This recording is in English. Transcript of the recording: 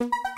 you.